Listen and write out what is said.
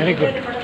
very good.